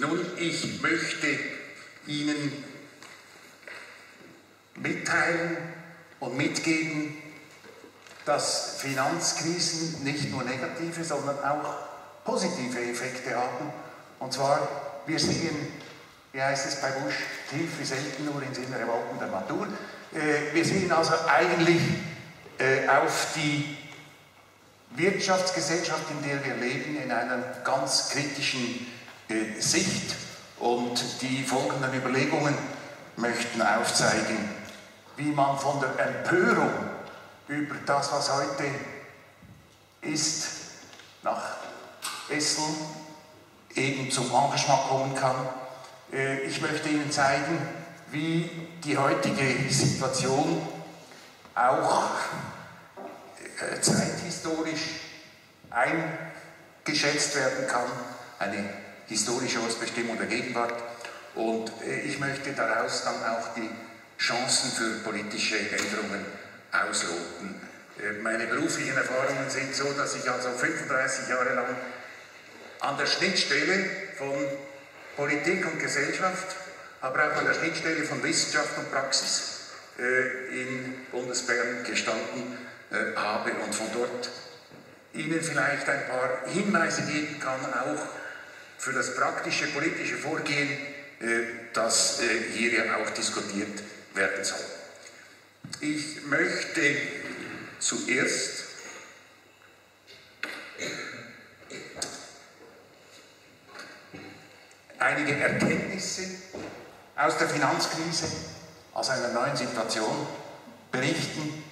Nun, ich möchte Ihnen mitteilen und mitgeben, dass Finanzkrisen nicht nur negative, sondern auch positive Effekte haben. Und zwar, wir sehen, wie heißt es bei Bush, tief wie selten nur ins innere Wolken der Natur. Äh, wir sehen also eigentlich äh, auf die Wirtschaftsgesellschaft, in der wir leben, in einer ganz kritischen Sicht. Und die folgenden Überlegungen möchten aufzeigen, wie man von der Empörung über das, was heute ist, nach Essel eben zum Engagement kommen kann. Äh, ich möchte Ihnen zeigen, wie die heutige Situation auch äh, zeithistorisch eingeschätzt werden kann, eine historische Ortsbestimmung der Gegenwart. Und äh, ich möchte daraus dann auch die Chancen für politische Änderungen ausloten. Äh, meine beruflichen Erfahrungen sind so, dass ich also 35 Jahre lang an der Schnittstelle von Politik und Gesellschaft, aber auch an der Schnittstelle von Wissenschaft und Praxis äh, in Bundesbern gestanden habe und von dort Ihnen vielleicht ein paar Hinweise geben kann, auch für das praktische politische Vorgehen, das hier ja auch diskutiert werden soll. Ich möchte zuerst einige Erkenntnisse aus der Finanzkrise, aus einer neuen Situation berichten.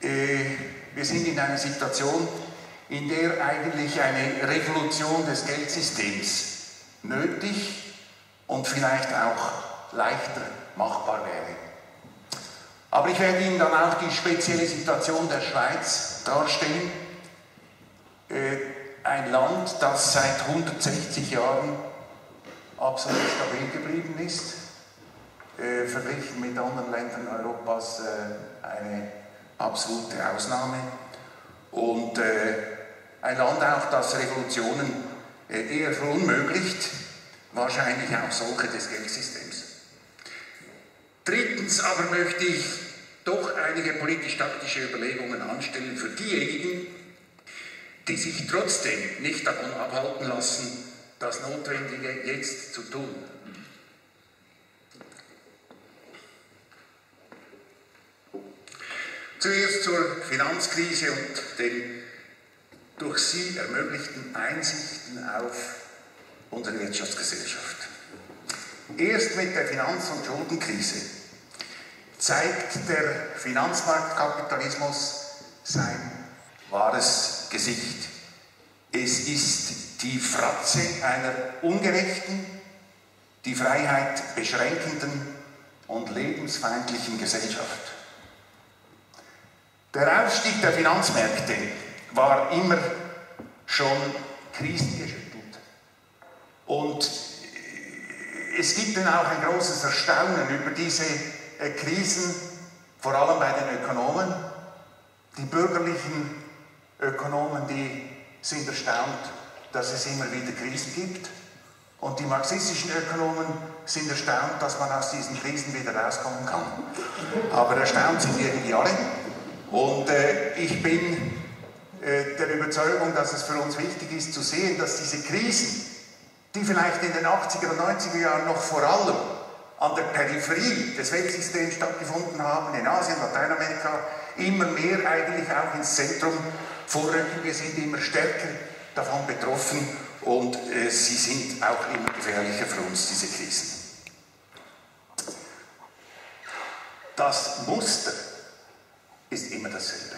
Äh, wir sind in einer Situation, in der eigentlich eine Revolution des Geldsystems nötig und vielleicht auch leichter machbar wäre. Aber ich werde Ihnen dann auch die spezielle Situation der Schweiz darstellen. Äh, ein Land, das seit 160 Jahren absolut stabil geblieben ist, äh, verglichen mit anderen Ländern Europas äh, eine absolute Ausnahme. Und ein Land auch, das Revolutionen eher verunmöglicht, wahrscheinlich auch solche des Geldsystems. Drittens aber möchte ich doch einige politisch-taktische Überlegungen anstellen für diejenigen, die sich trotzdem nicht davon abhalten lassen, das Notwendige jetzt zu tun. Zuerst zur Finanzkrise und den durch sie ermöglichten Einsichten auf unsere Wirtschaftsgesellschaft. Erst mit der Finanz- und Schuldenkrise zeigt der Finanzmarktkapitalismus sein wahres Gesicht. Es ist die Fratze einer ungerechten, die Freiheit beschränkenden und lebensfeindlichen Gesellschaft. Der Aufstieg der Finanzmärkte war immer schon krisengeschüttelt. Und es gibt dann auch ein großes Erstaunen über diese äh, Krisen, vor allem bei den Ökonomen. Die bürgerlichen Ökonomen, die sind erstaunt, dass es immer wieder Krisen gibt. Und die marxistischen Ökonomen sind erstaunt, dass man aus diesen Krisen wieder rauskommen kann. Aber erstaunt sind irgendwie alle. Und äh, ich bin der Überzeugung, dass es für uns wichtig ist zu sehen, dass diese Krisen, die vielleicht in den 80er und 90er Jahren noch vor allem an der Peripherie des Weltsystems stattgefunden haben, in Asien, Lateinamerika, immer mehr eigentlich auch ins Zentrum vorrücken. Wir sind immer stärker davon betroffen und äh, sie sind auch immer gefährlicher für uns, diese Krisen. Das Muster ist immer dasselbe.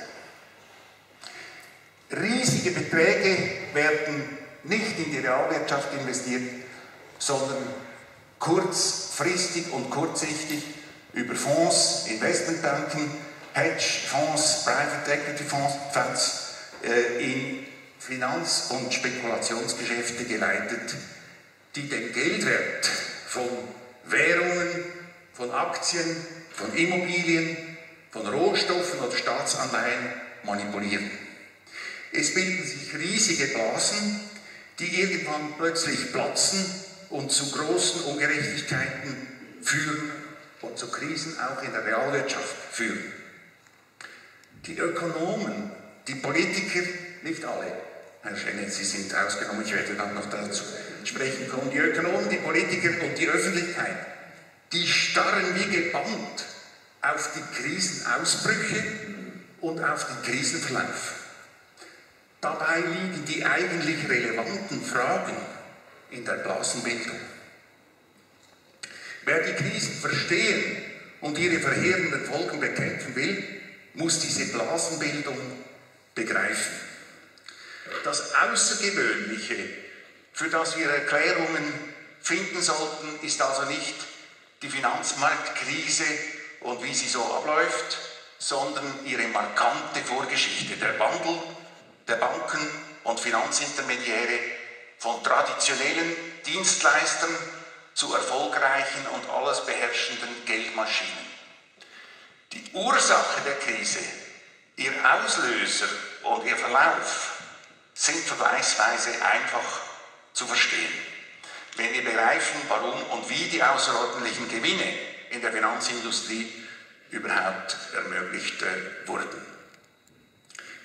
Riesige Beträge werden nicht in die Realwirtschaft investiert, sondern kurzfristig und kurzsichtig über Fonds, Investmentbanken, Hedgefonds, Private Equity Fonds, Funds äh, in Finanz- und Spekulationsgeschäfte geleitet, die den Geldwert von Währungen, von Aktien, von Immobilien, von Rohstoffen oder Staatsanleihen manipulieren. Es bilden sich riesige Blasen, die irgendwann plötzlich platzen und zu großen Ungerechtigkeiten führen und zu Krisen auch in der Realwirtschaft führen. Die Ökonomen, die Politiker, nicht alle, Herr Schennett, Sie sind ausgenommen, ich werde dann noch dazu sprechen kommen, die Ökonomen, die Politiker und die Öffentlichkeit, die starren wie gebannt auf die Krisenausbrüche und auf den Krisenverlauf. Dabei liegen die eigentlich relevanten Fragen in der Blasenbildung. Wer die Krisen verstehen und ihre verheerenden Folgen bekämpfen will, muss diese Blasenbildung begreifen. Das Außergewöhnliche, für das wir Erklärungen finden sollten, ist also nicht die Finanzmarktkrise und wie sie so abläuft, sondern ihre markante Vorgeschichte, der Wandel der Banken und Finanzintermediäre von traditionellen Dienstleistern zu erfolgreichen und alles beherrschenden Geldmaschinen. Die Ursache der Krise, ihr Auslöser und ihr Verlauf sind vergleichsweise einfach zu verstehen, wenn wir begreifen, warum und wie die außerordentlichen Gewinne in der Finanzindustrie überhaupt ermöglicht äh, wurden.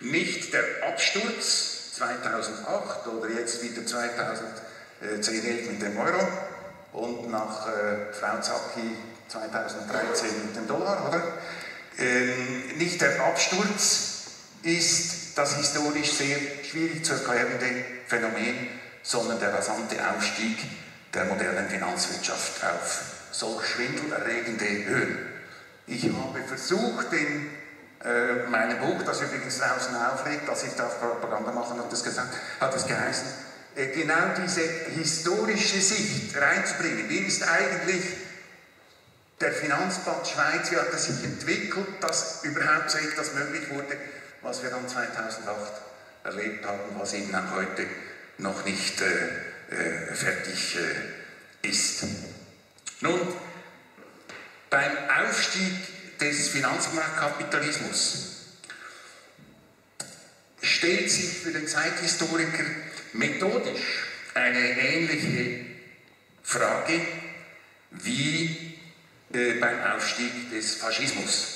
Nicht der Absturz 2008 oder jetzt wieder 2010 mit dem Euro und nach äh, Frau Zacki 2013 mit dem Dollar, oder? Ähm, nicht der Absturz ist das historisch sehr schwierig zu erklärende Phänomen, sondern der rasante Aufstieg der modernen Finanzwirtschaft auf solch schwindelerregende Höhen. Ich habe versucht, in äh, meinem Buch, das übrigens draußen auflegt, als ich da Propaganda machen hat das gesagt, hat es geheißen, äh, genau diese historische Sicht reinzubringen. Wie ist eigentlich der Finanzplatz Schweiz, wie hat er sich entwickelt, dass überhaupt so etwas möglich wurde, was wir dann 2008 erlebt haben, was eben auch heute noch nicht äh, äh, fertig äh, ist. Nun, beim Aufstieg des Finanzmarktkapitalismus stellt sich für den Zeithistoriker methodisch eine ähnliche Frage wie äh, beim Aufstieg des Faschismus.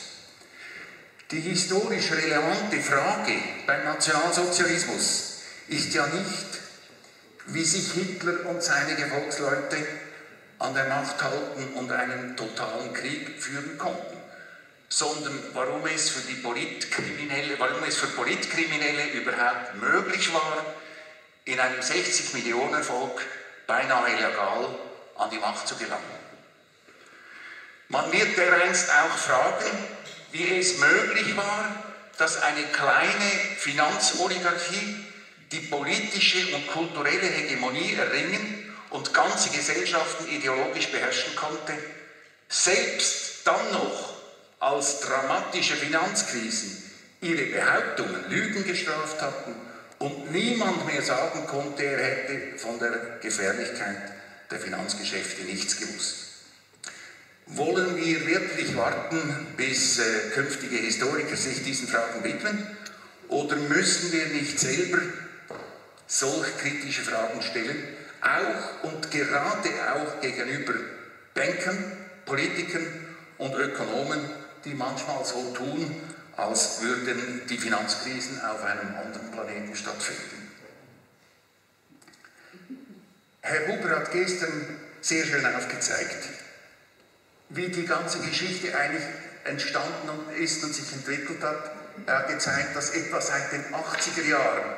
Die historisch relevante Frage beim Nationalsozialismus ist ja nicht, wie sich Hitler und seine Gefolgsleute an der Macht halten und einen totalen Krieg führen konnten, sondern warum es für die Politkriminelle, warum es für Politkriminelle überhaupt möglich war, in einem 60 Millionen Volk beinahe illegal an die Macht zu gelangen. Man wird dereinst auch fragen, wie es möglich war, dass eine kleine Finanzoligarchie die politische und kulturelle Hegemonie erringen und ganze Gesellschaften ideologisch beherrschen konnte, selbst dann noch als dramatische Finanzkrisen ihre Behauptungen Lügen gestraft hatten und niemand mehr sagen konnte, er hätte von der Gefährlichkeit der Finanzgeschäfte nichts gewusst. Wollen wir wirklich warten, bis äh, künftige Historiker sich diesen Fragen widmen? Oder müssen wir nicht selber solch kritische Fragen stellen, auch und gerade auch gegenüber Bankern, Politikern und Ökonomen, die manchmal so tun, als würden die Finanzkrisen auf einem anderen Planeten stattfinden. Herr Huber hat gestern sehr schön aufgezeigt, wie die ganze Geschichte eigentlich entstanden ist und sich entwickelt hat. Er hat gezeigt, dass etwa seit den 80er Jahren,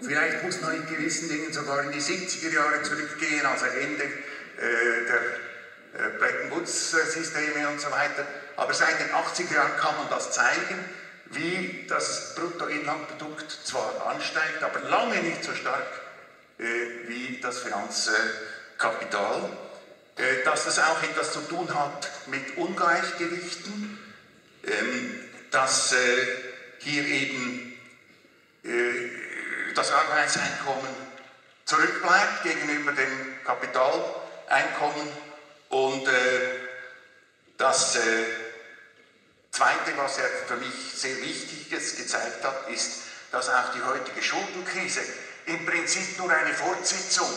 vielleicht muss man in gewissen Dingen sogar in die 70er Jahre zurückgehen, also Ende äh, der äh, Bretton Woods-Systeme und so weiter, aber seit den 80er Jahren kann man das zeigen, wie das Bruttoinlandprodukt zwar ansteigt, aber lange nicht so stark äh, wie das Finanzkapital. Äh, dass es auch etwas zu tun hat mit Ungleichgewichten, ähm, dass äh, hier eben äh, das Arbeitseinkommen zurückbleibt gegenüber dem Kapitaleinkommen und das Zweite, was er für mich sehr Wichtiges gezeigt hat, ist, dass auch die heutige Schuldenkrise im Prinzip nur eine Fortsetzung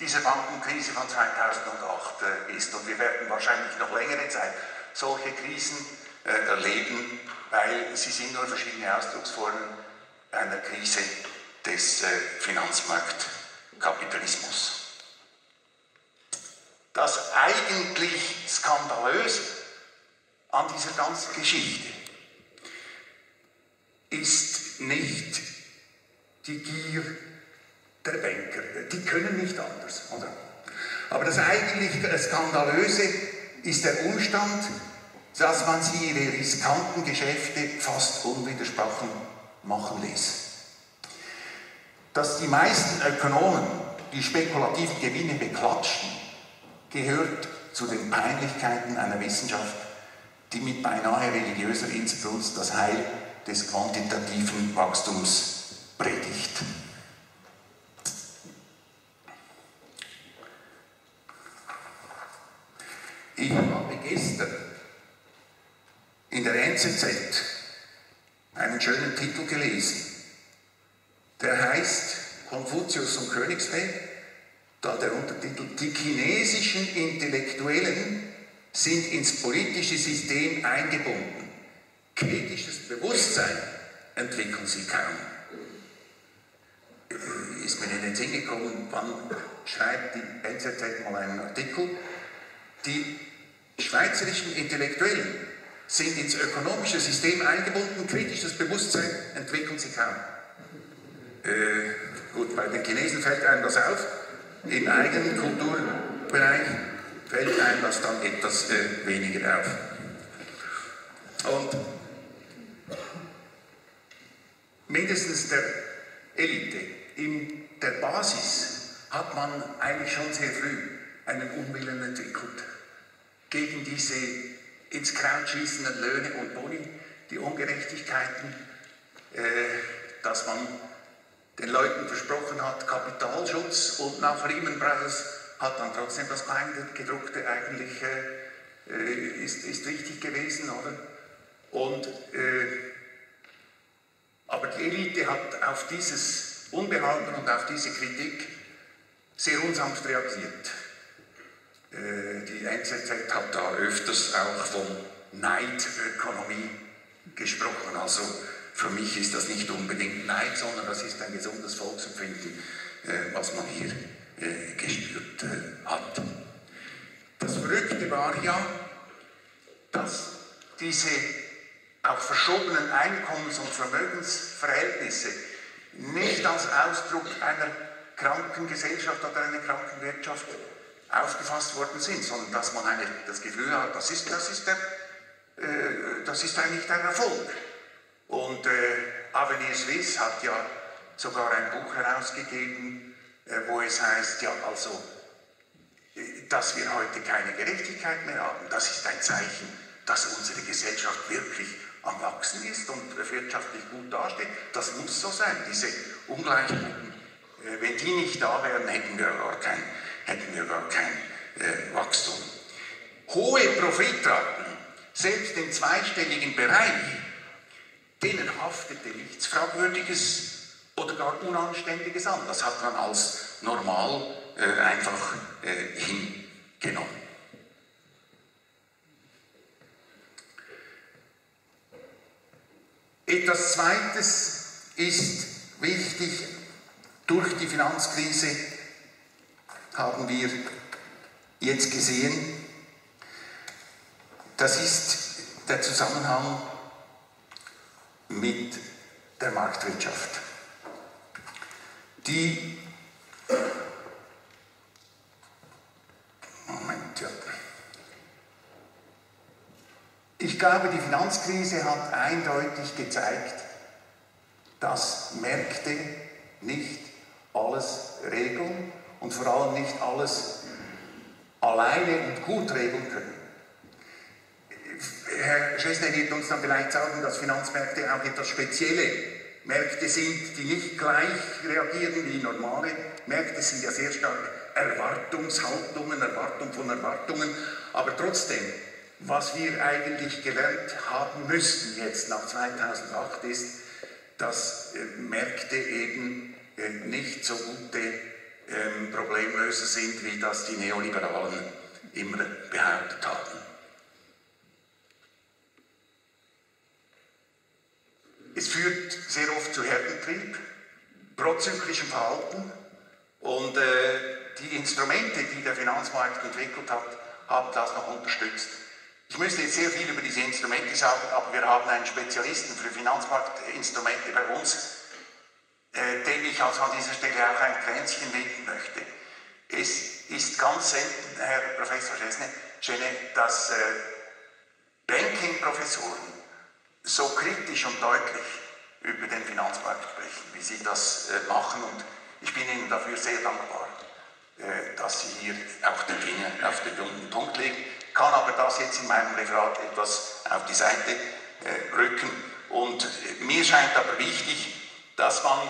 diese Bankenkrise von 2008 äh, ist. Und wir werden wahrscheinlich noch längere Zeit solche Krisen äh, erleben, weil sie sind nur verschiedene Ausdrucksformen einer Krise des äh, Finanzmarktkapitalismus. Das eigentlich Skandalöse an dieser ganzen Geschichte ist nicht die Gier der Banker. Die können nicht anders, oder? Aber das eigentlich Skandalöse ist der Umstand, dass man sie ihre riskanten Geschäfte fast unwidersprochen machen ließ. Dass die meisten Ökonomen die spekulativen Gewinne beklatschten, gehört zu den Peinlichkeiten einer Wissenschaft, die mit beinahe religiöser Inbrunst das Heil des quantitativen Wachstums predigt. Ich habe gestern in der NZZ einen schönen Titel gelesen. Der heißt Konfuzius und Königsweg, da der Untertitel Die chinesischen Intellektuellen sind ins politische System eingebunden. Kritisches Bewusstsein entwickeln sie kaum. Ist mir in den Sinn gekommen, wann schreibt die NZZ mal einen Artikel? Die schweizerischen Intellektuellen sind ins ökonomische System eingebunden, kritisches Bewusstsein entwickeln sie kaum. Äh, gut, bei den Chinesen fällt einem das auf, im eigenen Kulturbereich fällt einem das dann etwas äh, weniger auf. Und mindestens der Elite, in der Basis hat man eigentlich schon sehr früh einen Unwillen entwickelt gegen diese ins Kraut schießenden Löhne und Boni, die Ungerechtigkeiten, äh, dass man den Leuten versprochen hat, Kapitalschutz und nach Brothers hat dann trotzdem das Kleingedruckte eigentlich äh, ist, ist richtig gewesen, oder? Und, äh, aber die Elite hat auf dieses Unbehagen und auf diese Kritik sehr unsanft reagiert. Äh, die NZZ hat da öfters auch von Neidökonomie gesprochen. Also für mich ist das nicht unbedingt Neid, sondern das ist ein gesundes Volksempfinden, äh, was man hier gespürt hat. Das Verrückte war ja, dass diese auch verschobenen Einkommens- und Vermögensverhältnisse nicht als Ausdruck einer kranken Gesellschaft oder einer kranken Wirtschaft aufgefasst worden sind, sondern dass man eine, das Gefühl hat, das ist, das ist, der, äh, das ist eigentlich der Erfolg. Und äh, Avenir Suisse hat ja sogar ein Buch herausgegeben, wo es heißt, ja, also, äh, dass wir heute keine Gerechtigkeit mehr haben, das ist ein Zeichen, dass unsere Gesellschaft wirklich am Wachsen ist und wirtschaftlich gut dasteht. Das muss so sein. Diese Ungleichheiten, äh, wenn die nicht da wären, hätten wir gar kein hätten wir gar kein äh, Wachstum. Hohe Profitraten, selbst im zweistelligen Bereich, denen haftete nichts Fragwürdiges oder gar Unanständiges an. Das hat man als normal äh, einfach äh, hingenommen. Etwas Zweites ist wichtig durch die Finanzkrise haben wir jetzt gesehen. Das ist der Zusammenhang mit der Marktwirtschaft, die Moment, ja. Ich glaube, die Finanzkrise hat eindeutig gezeigt, dass Märkte nicht alles regeln und vor allem nicht alles alleine und gut regeln können. Herr Schesner wird uns dann vielleicht sagen, dass Finanzmärkte auch etwas spezielle Märkte sind, die nicht gleich reagieren wie normale Märkte, sind ja sehr stark Erwartungshaltungen, Erwartung von Erwartungen, aber trotzdem, was wir eigentlich gelernt haben müssten jetzt nach 2008 ist, dass äh, Märkte eben äh, nicht so gute ähm, Problemlöser sind, wie das die Neoliberalen immer behauptet haben. Es führt sehr oft zu Herdentrieb, prozyklischem Verhalten und äh, die Instrumente, die der Finanzmarkt entwickelt hat, haben das noch unterstützt. Ich müsste jetzt sehr viel über diese Instrumente sagen, aber wir haben einen Spezialisten für Finanzmarktinstrumente bei uns, äh, dem ich also an dieser Stelle auch ein Kränzchen winken möchte. Es ist ganz selten, Herr Professor Schene, dass äh, Banking-Professoren so kritisch und deutlich über den Finanzmarkt sprechen, wie Sie das äh, machen. Und ich bin Ihnen dafür sehr dankbar, äh, dass Sie hier auch den Finger auf den wunden Punkt legen. Kann aber das jetzt in meinem Referat etwas auf die Seite äh, rücken. Und mir scheint aber wichtig, dass man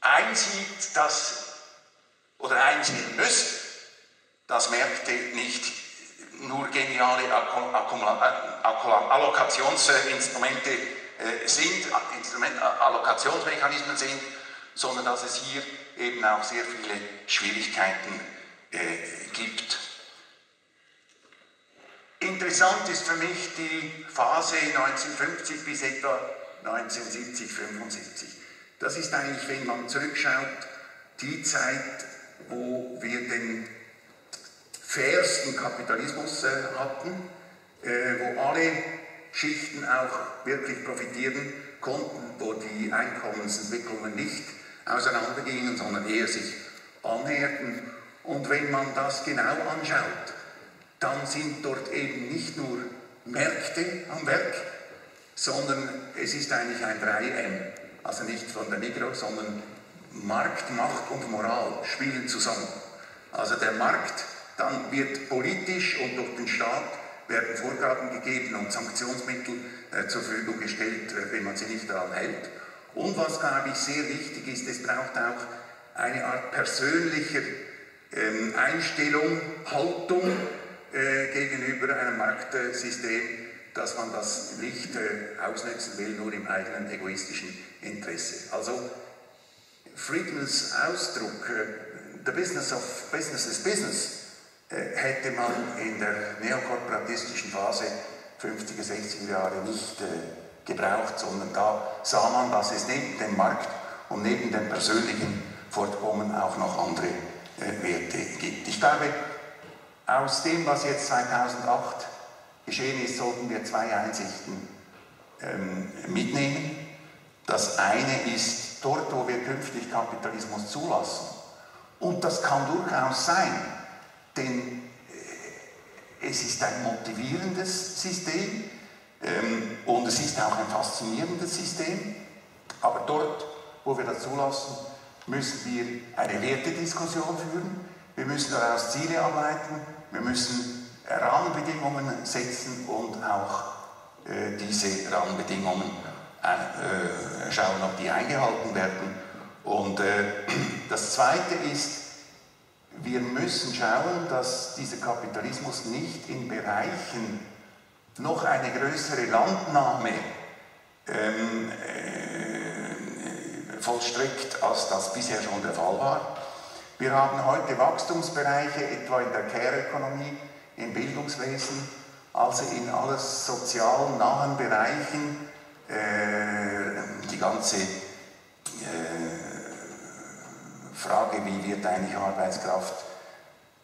einsieht, dass, oder einsehen muss, dass Märkte nicht nur geniale Allokationsinstrumente äh, sind, Instrument, Allokationsmechanismen sind, sondern dass es hier eben auch sehr viele Schwierigkeiten äh, gibt. Interessant ist für mich die Phase 1950 bis etwa 1970, 75. Das ist eigentlich, wenn man zurückschaut, die Zeit, wo wir den fairsten Kapitalismus äh, hatten, äh, wo alle Schichten auch wirklich profitieren konnten, wo die Einkommensentwicklungen nicht auseinandergingen, sondern eher sich annäherten. Und wenn man das genau anschaut, dann sind dort eben nicht nur Märkte am Werk, sondern es ist eigentlich ein 3M. Also nicht von der Migros, sondern Markt, Macht und Moral spielen zusammen. Also der Markt, dann wird politisch und durch den Staat werden Vorgaben gegeben und Sanktionsmittel äh, zur Verfügung gestellt, äh, wenn man sie nicht daran hält. Und was, glaube ich, sehr wichtig ist, es braucht auch eine Art persönlicher ähm, Einstellung, Haltung äh, gegenüber einem Marktsystem, dass man das nicht äh, ausnutzen will, nur im eigenen egoistischen Interesse. Also Friedmans Ausdruck, äh, the business of business is business, hätte man in der neokorporatistischen Phase 50er, 60er Jahre nicht äh, gebraucht, sondern da sah man, dass es neben dem Markt und neben dem persönlichen Fortkommen auch noch andere äh, Werte gibt. Ich glaube, aus dem, was jetzt 2008 geschehen ist, sollten wir zwei Einsichten ähm, mitnehmen. Das eine ist, dort, wo wir künftig Kapitalismus zulassen, und das kann durchaus sein, denn äh, es ist ein motivierendes System, ähm, und es ist auch ein faszinierendes System, aber dort, wo wir das zulassen, müssen wir eine Wertediskussion führen, wir müssen daraus Ziele ableiten, wir müssen Rahmenbedingungen setzen und auch äh, diese Rahmenbedingungen äh, äh, schauen, ob die eingehalten werden. Und äh, das Zweite ist, wir müssen schauen, dass dieser Kapitalismus nicht in Bereichen noch eine größere Landnahme ähm, äh, vollstreckt, als das bisher schon der Fall war. Wir haben heute Wachstumsbereiche, etwa in der Care-Ökonomie, im Bildungswesen, also in alles sozial nahen Bereichen, äh, die ganze äh, Frage, wie wird eigentlich Arbeitskraft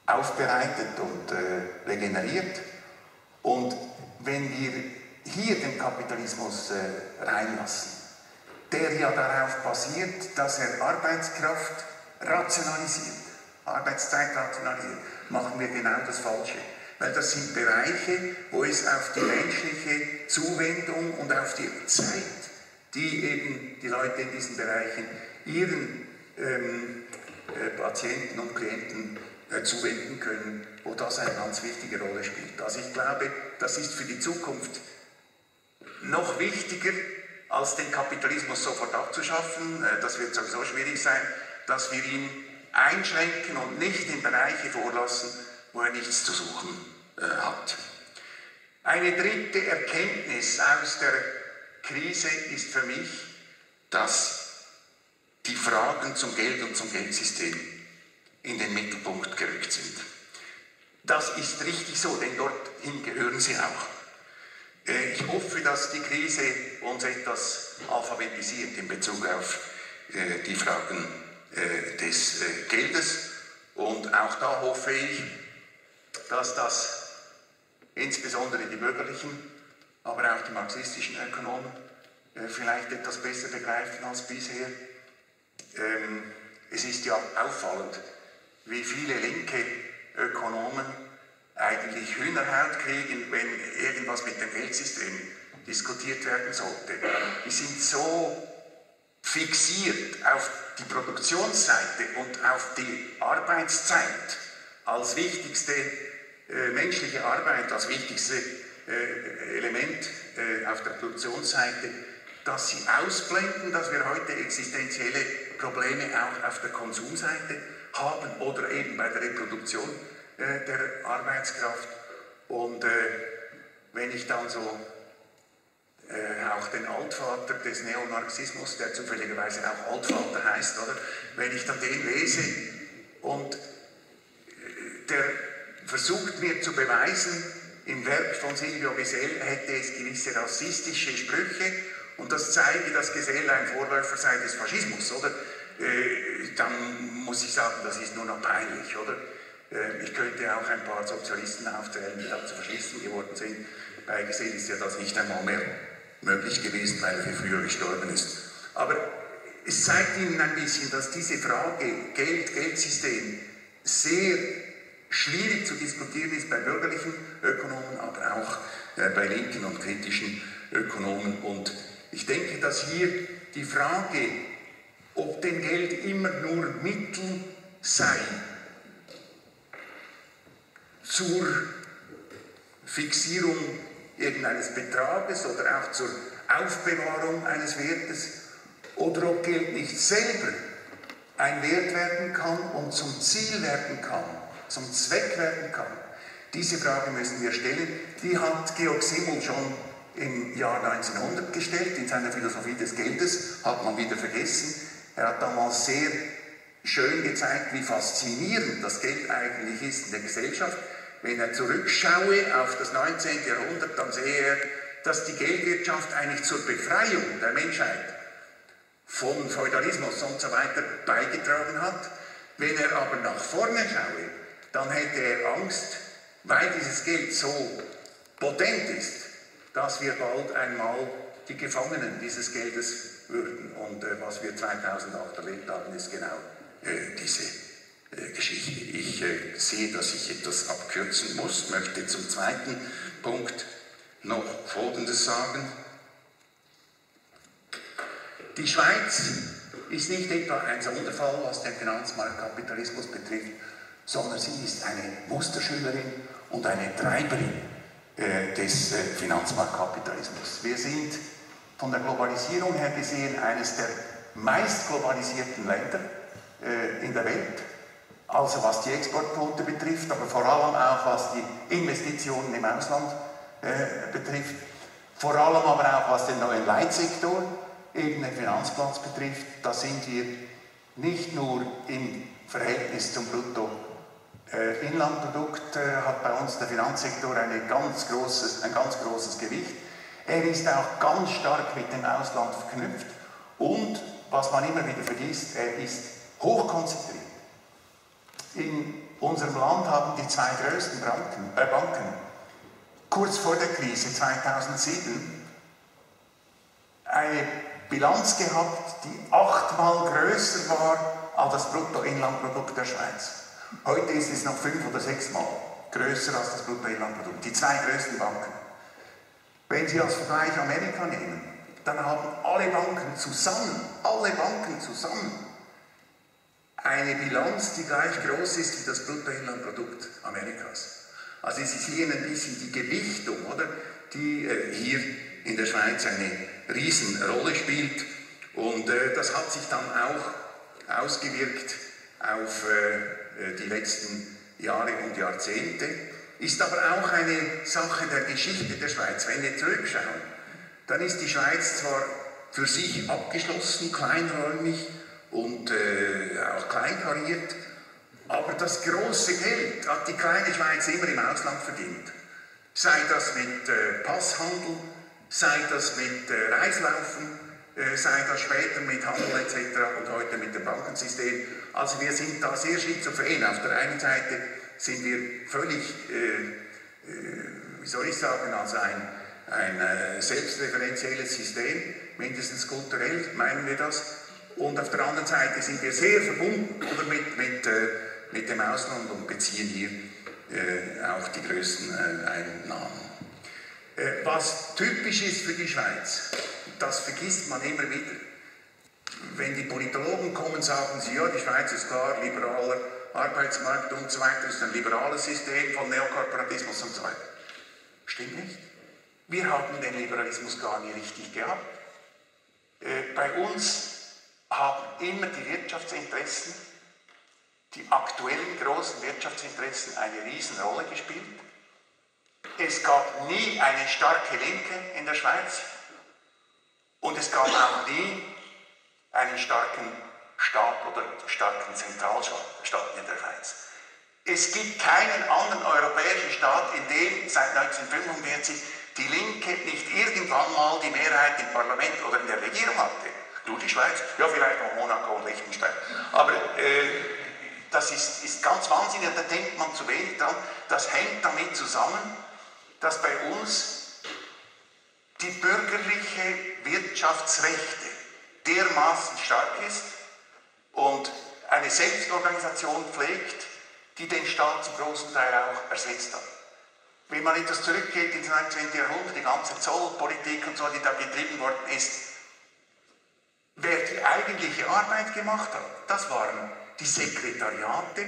aufbereitet und äh, regeneriert. Und wenn wir hier den Kapitalismus äh, reinlassen, der ja darauf basiert, dass er Arbeitskraft rationalisiert, Arbeitszeit rationalisiert, machen wir genau das Falsche. Weil das sind Bereiche, wo es auf die menschliche Zuwendung und auf die Zeit, die eben die Leute in diesen Bereichen ihren ähm, äh, Patienten und Klienten äh, zuwenden können, wo das eine ganz wichtige Rolle spielt. Also ich glaube, das ist für die Zukunft noch wichtiger, als den Kapitalismus sofort abzuschaffen. Äh, das wird sowieso schwierig sein, dass wir ihn einschränken und nicht in Bereiche vorlassen, wo er nichts zu suchen äh, hat. Eine dritte Erkenntnis aus der Krise ist für mich, dass die Fragen zum Geld und zum Geldsystem in den Mittelpunkt gerückt sind. Das ist richtig so, denn dorthin gehören sie auch. Äh, ich hoffe, dass die Krise uns etwas alphabetisiert in Bezug auf äh, die Fragen äh, des Geldes. Und auch da hoffe ich, dass das insbesondere die bürgerlichen, aber auch die marxistischen Ökonomen vielleicht etwas besser begreifen als bisher. Ähm, es ist ja auffallend, wie viele linke Ökonomen eigentlich Hühnerhaut kriegen, wenn irgendwas mit dem Geldsystem diskutiert werden sollte. Die sind so fixiert auf die Produktionsseite und auf die Arbeitszeit als wichtigste äh, menschliche Arbeit, als wichtigste äh, Element äh, auf der Produktionsseite, dass sie ausblenden, dass wir heute existenzielle Probleme auch auf der Konsumseite haben oder eben bei der Reproduktion äh, der Arbeitskraft. Und äh, wenn ich dann so äh, auch den Altvater des Neomarxismus, der zufälligerweise auch Altvater heißt, oder? Wenn ich dann den lese und äh, der versucht mir zu beweisen, im Werk von Silvio Gesell hätte es gewisse rassistische Sprüche und das zeige, dass Gesell ein Vorläufer sei des Faschismus, oder? Äh, dann muss ich sagen, das ist nur noch peinlich, oder? Äh, ich könnte auch ein paar Sozialisten aufzählen, die dann zu Faschisten geworden sind. Bei Gesell ist ja das nicht einmal mehr möglich gewesen, weil er viel früher gestorben ist. Aber es zeigt Ihnen ein bisschen, dass diese Frage Geld, Geldsystem sehr schwierig zu diskutieren ist bei bürgerlichen Ökonomen, aber auch äh, bei linken und kritischen Ökonomen. Und ich denke, dass hier die Frage ob denn Geld immer nur Mittel sei zur Fixierung irgendeines Betrages oder auch zur Aufbewahrung eines Wertes oder ob Geld nicht selber ein Wert werden kann und zum Ziel werden kann, zum Zweck werden kann. Diese Frage müssen wir stellen. Die hat Georg Simmel schon im Jahr 1900 gestellt, in seiner Philosophie des Geldes, hat man wieder vergessen. Er hat damals sehr schön gezeigt, wie faszinierend das Geld eigentlich ist in der Gesellschaft. Wenn er zurückschaue auf das 19. Jahrhundert, dann sehe er, dass die Geldwirtschaft eigentlich zur Befreiung der Menschheit von Feudalismus und so weiter beigetragen hat. Wenn er aber nach vorne schaue, dann hätte er Angst, weil dieses Geld so potent ist, dass wir bald einmal die Gefangenen dieses Geldes würden. Und äh, was wir 2008 erlebt haben, ist genau äh, diese äh, Geschichte. Ich äh, sehe, dass ich etwas abkürzen muss, möchte zum zweiten Punkt noch Folgendes sagen. Die Schweiz ist nicht etwa ein Sonderfall, was den Finanzmarktkapitalismus betrifft, sondern sie ist eine Musterschülerin und eine Treiberin äh, des äh, Finanzmarktkapitalismus. Wir sind von der Globalisierung her gesehen eines der meist globalisierten Länder äh, in der Welt, also was die Exportquote betrifft, aber vor allem auch was die Investitionen im Ausland betrifft, vor allem aber auch was den neuen Leitsektor, eben den Finanzplatz betrifft, da sind wir nicht nur im Verhältnis zum Bruttoinlandprodukt, äh, hat bei uns der Finanzsektor eine ganz großes, ein ganz großes Gewicht, er ist auch ganz stark mit dem Ausland verknüpft und, was man immer wieder vergisst, er ist hochkonzentriert. In unserem Land haben die zwei größten Banken, äh Banken kurz vor der Krise 2007 eine Bilanz gehabt, die achtmal größer war als das Bruttoinlandprodukt der Schweiz. Heute ist es noch fünf oder sechsmal größer als das Bruttoinlandprodukt. Die zwei größten Banken. Wenn Sie als Vergleich Amerika nehmen, dann haben alle Banken zusammen, alle Banken zusammen, eine Bilanz, die gleich groß ist wie das Bruttoinlandprodukt Amerikas. Also Sie sehen ein bisschen die Gewichtung, oder, die äh, hier in der Schweiz eine Riesenrolle spielt. Und äh, das hat sich dann auch ausgewirkt auf äh, die letzten Jahre und Jahrzehnte ist aber auch eine Sache der Geschichte der Schweiz. Wenn wir zurückschauen, dann ist die Schweiz zwar für sich abgeschlossen, kleinräumig und äh, auch kleinkariert. Aber das große Geld hat die kleine Schweiz immer im Ausland verdient. Sei das mit äh, Passhandel, sei das mit äh, Reislaufen, äh, sei das später mit Handel etc. und heute mit dem Bankensystem. Also wir sind da sehr schizophren. Auf der einen Seite sind wir völlig, äh, äh, wie soll ich sagen, also ein, ein äh, selbstreferenzielles System, mindestens kulturell meinen wir das. Und auf der anderen Seite sind wir sehr verbunden oder mit, mit, äh, mit dem Ausland und beziehen hier äh, auch die größten äh, Einnahmen. Äh, was typisch ist für die Schweiz, das vergisst man immer wieder. Wenn die Politologen kommen, sagen sie, ja, die Schweiz ist klar, liberaler Arbeitsmarkt und so weiter, ist ein liberales System von Neokorporatismus und so weiter. Stimmt nicht. Wir haben den Liberalismus gar nie richtig gehabt. Äh, bei uns haben immer die Wirtschaftsinteressen, die aktuellen großen Wirtschaftsinteressen eine Riesenrolle gespielt. Es gab nie eine starke Linke in der Schweiz und es gab auch nie einen starken Staat oder starken Zentralstaat in der Schweiz. Es gibt keinen anderen europäischen Staat, in dem seit 1945 die Linke nicht irgendwann mal die Mehrheit im Parlament oder in der Regierung hatte. Du die Schweiz? Ja, vielleicht noch Monaco und Liechtenstein. Aber äh, das ist, ist ganz wahnsinnig, da denkt man zu wenig dran. Das hängt damit zusammen, dass bei uns die bürgerliche Wirtschaftsrechte dermaßen stark ist und eine Selbstorganisation pflegt, die den Staat zum großen Teil auch ersetzt hat. Wenn man etwas zurückgeht ins 19. Jahrhundert, die ganze Zollpolitik und so, die da getrieben worden ist, Wer die eigentliche Arbeit gemacht hat, das waren die Sekretariate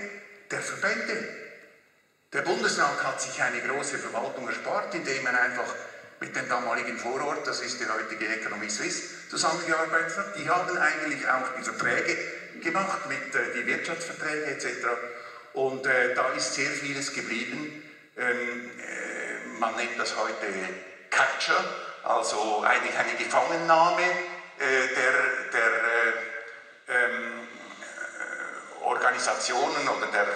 der Verbände. Der Bundesrat hat sich eine große Verwaltung erspart, indem er einfach mit dem damaligen Vorort, das ist die heutige Economie Suisse, zusammengearbeitet hat. Die haben eigentlich auch die Verträge gemacht, mit äh, die Wirtschaftsverträge etc. Und äh, da ist sehr vieles geblieben. Ähm, äh, man nennt das heute Capture, also eigentlich eine Gefangennahme äh, der, der äh, ähm, äh, Organisationen oder der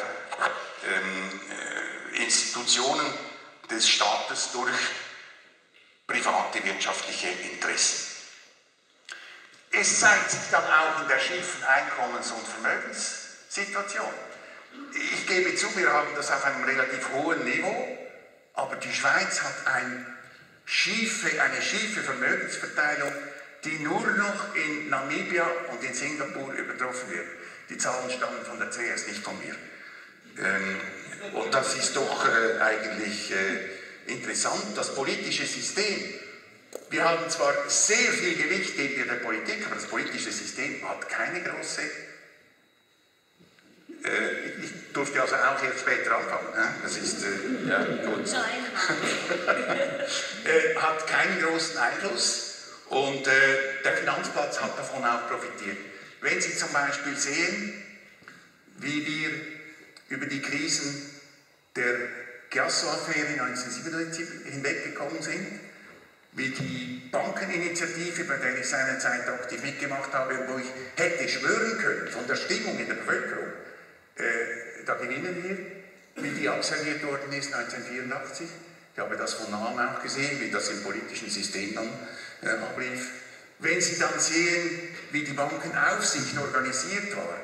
ähm, Institutionen des Staates durch private wirtschaftliche Interessen. Es zeigt sich dann auch in der schiefen Einkommens- und Vermögenssituation. Ich gebe zu, wir haben das auf einem relativ hohen Niveau, aber die Schweiz hat ein schiefe, eine schiefe Vermögensverteilung die nur noch in Namibia und in Singapur übertroffen wird. Die Zahlen stammen von der CS, nicht von mir. Ähm, und das ist doch äh, eigentlich äh, interessant. Das politische System, wir haben zwar sehr viel Gewicht in der Politik, aber das politische System hat keine große äh, ich durfte also auch erst später anfangen. Ne? Das ist äh, ja, gut. äh, hat keinen großen Einfluss. Und äh, der Finanzplatz hat davon auch profitiert. Wenn Sie zum Beispiel sehen, wie wir über die Krisen der Giasso-Affäre 1997 hinweggekommen sind, wie die Bankeninitiative, bei der ich seinerzeit aktiv mitgemacht habe und wo ich hätte schwören können von der Stimmung in der Bevölkerung, äh, da gewinnen wir, wie die absolviert worden ist 1984. Ich habe das von nahem auch gesehen, wie das im politischen System dann äh, ablief. Wenn Sie dann sehen, wie die Bankenaufsicht organisiert war,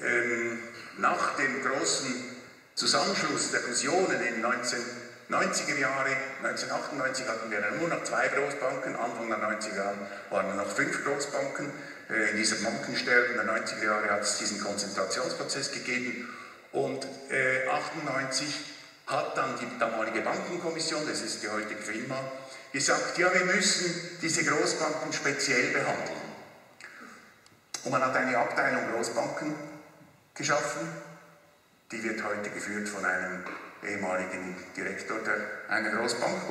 ähm, nach dem großen Zusammenschluss der Fusionen in den 1990er Jahren, 1998 hatten wir nur noch zwei Großbanken, Anfang der 90er Jahre waren noch fünf Großbanken. Äh, in dieser Bankensterben der 90er Jahre hat es diesen Konzentrationsprozess gegeben und äh, 98 hat dann die damalige Bankenkommission, das ist die heutige FINMA, gesagt, ja, wir müssen diese Großbanken speziell behandeln. Und man hat eine Abteilung Großbanken geschaffen, die wird heute geführt von einem ehemaligen Direktor der, einer Großbank.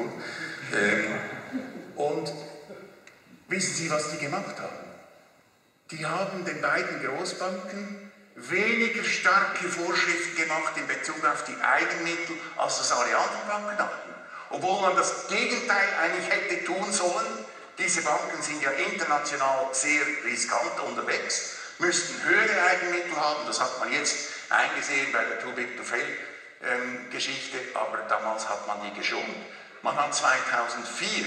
Ähm, und wissen Sie, was die gemacht haben? Die haben den beiden Großbanken weniger starke Vorschriften gemacht in Bezug auf die Eigenmittel, als das Allianzbanken hatten. Obwohl man das Gegenteil eigentlich hätte tun sollen. Diese Banken sind ja international sehr riskant unterwegs. müssten höhere Eigenmittel haben. Das hat man jetzt eingesehen bei der Too Big to Fail ähm, Geschichte, aber damals hat man die geschoben. Man hat 2004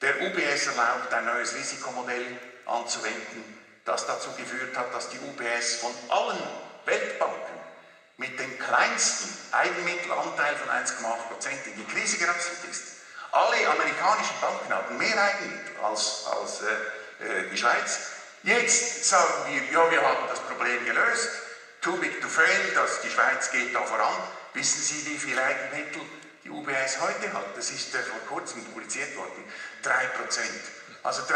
der UBS erlaubt, ein neues Risikomodell anzuwenden, das dazu geführt hat, dass die UBS von allen Weltbanken mit dem kleinsten Eigenmittelanteil von 1,8% in die Krise gerasselt ist. Alle amerikanischen Banken hatten mehr Eigenmittel als, als äh, äh, die Schweiz. Jetzt sagen wir, ja, wir haben das Problem gelöst, too big to fail, dass die Schweiz geht da voran. Wissen Sie, wie viel Eigenmittel die UBS heute hat? Das ist äh, vor kurzem publiziert worden, 3%. Also 3%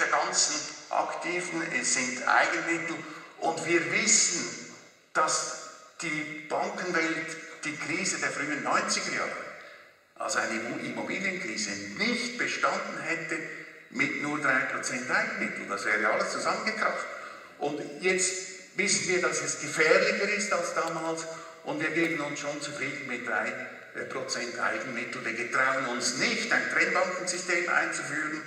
der ganzen Aktiven sind Eigenmittel und wir wissen, dass die Bankenwelt die Krise der frühen 90er Jahre, also eine Immobilienkrise, nicht bestanden hätte mit nur 3% Eigenmittel. Das wäre alles zusammengekracht. Und jetzt wissen wir, dass es gefährlicher ist als damals und wir geben uns schon zufrieden mit 3% Eigenmittel. Wir trauen uns nicht, ein Trennbankensystem einzuführen.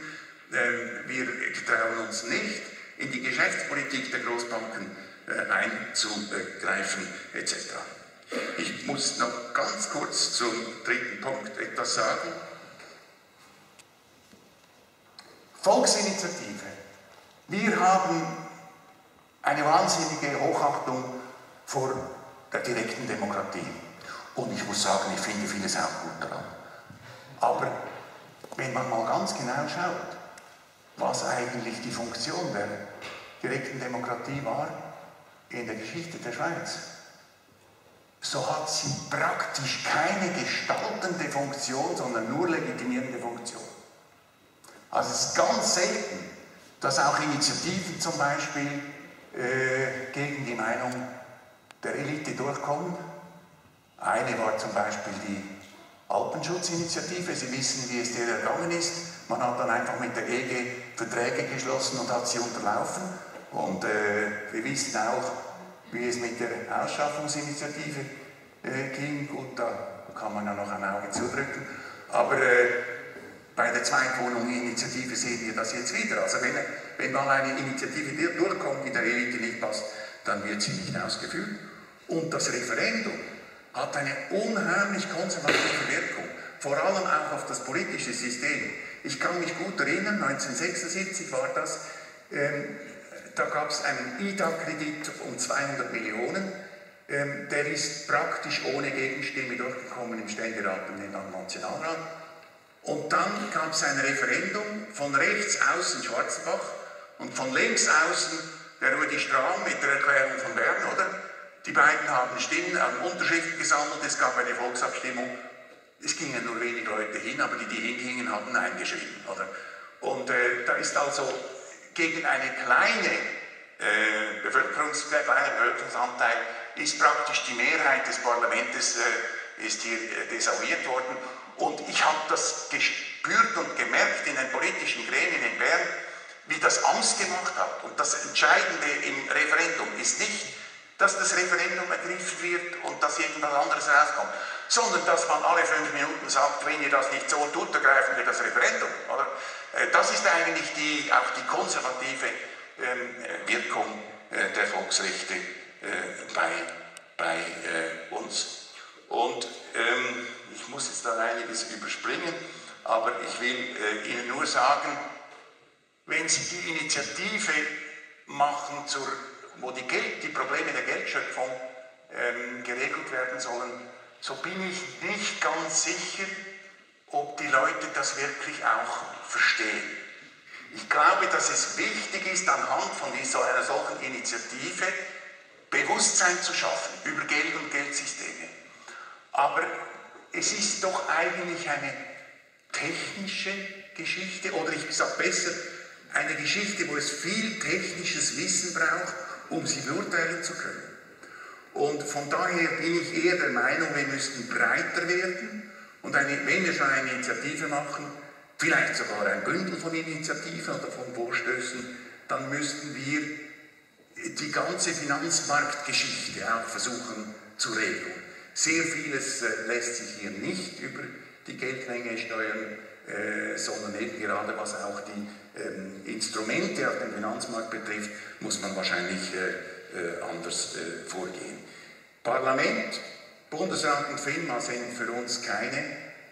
Ähm, wir trauen uns nicht, in die Geschäftspolitik der Großbanken äh, einzugreifen etc. Ich muss noch ganz kurz zum dritten Punkt etwas sagen. Volksinitiative. Wir haben eine wahnsinnige Hochachtung vor der direkten Demokratie. Und ich muss sagen, ich finde vieles auch gut daran. Aber wenn man mal ganz genau schaut, was eigentlich die Funktion der direkten Demokratie war, in der Geschichte der Schweiz, so hat sie praktisch keine gestaltende Funktion, sondern nur legitimierende Funktion. Also es ist ganz selten, dass auch Initiativen zum Beispiel äh, gegen die Meinung der Elite durchkommen. Eine war zum Beispiel die Alpenschutzinitiative. Sie wissen, wie es der ergangen ist. Man hat dann einfach mit der EG Verträge geschlossen und hat sie unterlaufen. Und äh, wir wissen auch, wie es mit der Ausschaffungsinitiative äh, ging. Gut, da kann man ja noch ein Auge zudrücken. Aber äh, bei der Zweitwohnung-Initiative sehen wir das jetzt wieder. Also wenn, wenn mal eine Initiative durchkommt, die der Elite nicht passt, dann wird sie nicht ausgeführt. Und das Referendum hat eine unheimlich konservative Wirkung, vor allem auch auf das politische System. Ich kann mich gut erinnern, 1976 war das, ähm, da gab es einen IDA-Kredit um 200 Millionen. Ähm, der ist praktisch ohne Gegenstimme durchgekommen im Ständerat und im Nationalrat. Und dann gab es ein Referendum von rechts außen Schwarzenbach und von links außen der Rudi Strahm mit der Erklärung von Bern, oder? Die beiden haben Stimmen, haben Unterschriften gesammelt, es gab eine Volksabstimmung. Es gingen nur wenige Leute hin, aber die, die hingingen, hatten Nein geschrieben, oder? Und äh, da ist also gegen eine kleine äh, Bevölkerungs, kleinen Bevölkerungsanteil ist praktisch die Mehrheit des Parlaments äh, ist hier äh, desavouiert worden. Und ich habe das gespürt und gemerkt in den politischen Gremien in Bern, wie das Angst gemacht hat. Und das Entscheidende im Referendum ist nicht, dass das Referendum ergriffen wird und dass irgendwas anderes rauskommt, sondern dass man alle fünf Minuten sagt, wenn ihr das nicht so tut, ergreifen wir das Referendum. Oder? Äh, das ist eigentlich die, auch die konservative ähm, Wirkung äh, der Volksrechte äh, bei, bei uns. Und ähm, ich muss jetzt da einiges überspringen, aber ich will Ihnen nur sagen, wenn Sie die Initiative machen, zur, wo die, Geld, die Probleme der Geldschöpfung ähm, geregelt werden sollen, so bin ich nicht ganz sicher, ob die Leute das wirklich auch verstehen. Ich glaube, dass es wichtig ist, anhand von dieser, einer solchen Initiative Bewusstsein zu schaffen über Geld und Geldsysteme. Aber es ist doch eigentlich eine technische Geschichte, oder ich sage besser, eine Geschichte, wo es viel technisches Wissen braucht, um sie beurteilen zu können. Und von daher bin ich eher der Meinung, wir müssten breiter werden und eine, wenn wir schon eine Initiative machen, vielleicht sogar ein Bündel von Initiativen oder von Vorstößen, dann müssten wir die ganze Finanzmarktgeschichte auch versuchen zu regeln. Sehr vieles äh, lässt sich hier nicht über die Geldmenge steuern äh, sondern eben gerade was auch die ähm, Instrumente auf dem Finanzmarkt betrifft, muss man wahrscheinlich äh, anders vorgehen. Parlament, Bundesrat und FINMA sind für uns keine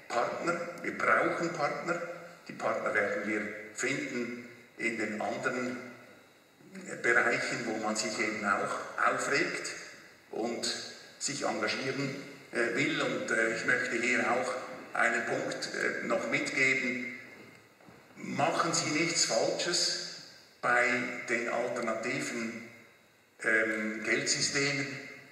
Partner. Wir brauchen Partner. Die Partner werden wir finden in den anderen Bereichen, wo man sich eben auch aufregt und sich engagieren äh, will. Und äh, ich möchte hier auch einen Punkt äh, noch mitgeben. Machen Sie nichts Falsches bei den alternativen ähm, Geldsystemen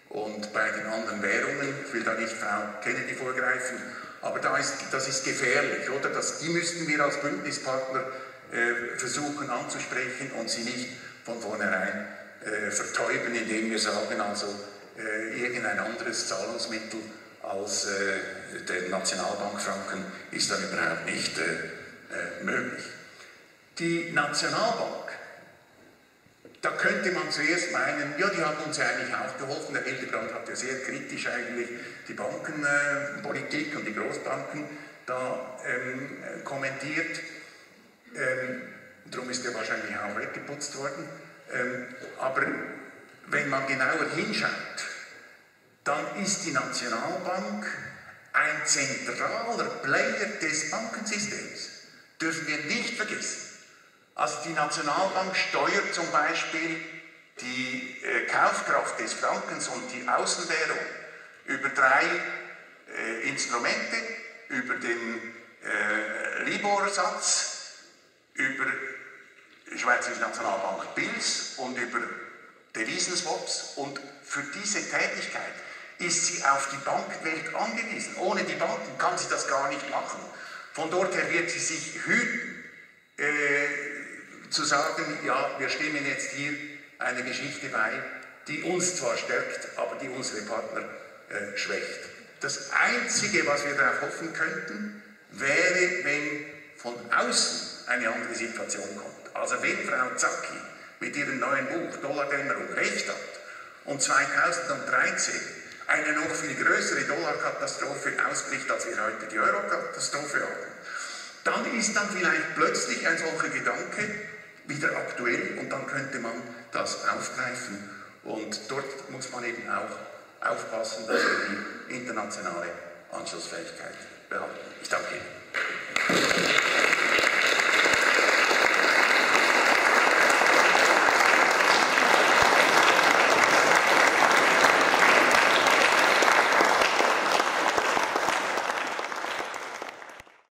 und bei den anderen Währungen. Ich will da nicht Frau Kennedy vorgreifen, aber da ist, das ist gefährlich, oder? Das, die müssten wir als Bündnispartner äh, versuchen anzusprechen und sie nicht von vornherein äh, vertäuben, indem wir sagen, also äh, irgendein anderes Zahlungsmittel als äh, der Nationalbankfranken ist dann überhaupt nicht äh, äh, möglich. Die Nationalbank, da könnte man zuerst meinen, ja, die hat uns ja eigentlich auch geholfen. Der Hildebrand hat ja sehr kritisch eigentlich die Bankenpolitik und die Großbanken da ähm, kommentiert. Ähm, darum ist er wahrscheinlich auch weggeputzt worden. Ähm, aber wenn man genauer hinschaut, dann ist die Nationalbank ein zentraler Player des Bankensystems. Dürfen wir nicht vergessen. Also die Nationalbank steuert zum Beispiel die äh, Kaufkraft des Frankens und die Außenwährung über drei äh, Instrumente, über den äh, Libor-Satz, über die Schweizerische Nationalbank Bills und über Devisenswaps. Und für diese Tätigkeit ist sie auf die Bankwelt angewiesen. Ohne die Banken kann sie das gar nicht machen. Von dort her wird sie sich hüten, äh, zu sagen, ja, wir stimmen jetzt hier eine Geschichte bei, die uns zwar stärkt, aber die unsere Partner äh, schwächt. Das Einzige, was wir darauf hoffen könnten, wäre, wenn von außen eine andere Situation kommt. Also wenn Frau Zacki mit ihrem neuen Buch Dollardämmerung recht hat und 2013 eine noch viel größere Dollarkatastrophe ausbricht, als wir heute die Eurokatastrophe haben, dann ist dann vielleicht plötzlich ein solcher Gedanke wieder aktuell und dann könnte man das aufgreifen. Und dort muss man eben auch aufpassen, dass wir die internationale Anschlussfähigkeit behalten. Ich danke Ihnen.